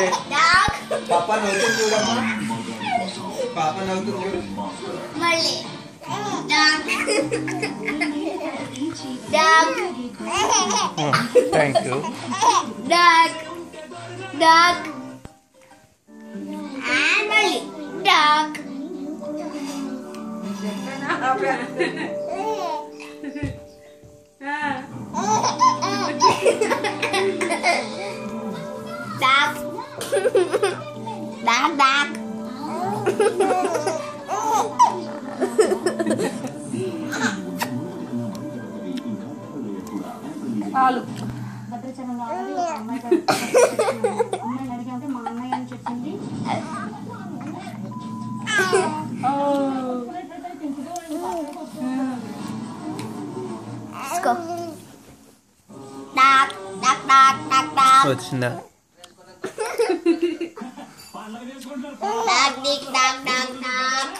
Okay. Dog. Papa nautin ulam mo. Papa nautin ulam. Mali. Dog. Dog. Oh, thank you. Dog. Dog. And Molly. Dog. Dog dog చాలు భద్రాచలంలో ఆల్రెడీ ఒక అమ్మాయి గారు అమ్మాయిని అడిగామంటే మా అన్నయ్య అని చెప్పింది Let's go. Duck, duck, duck, duck, duck. వచ్చిందా Dog dog dog dog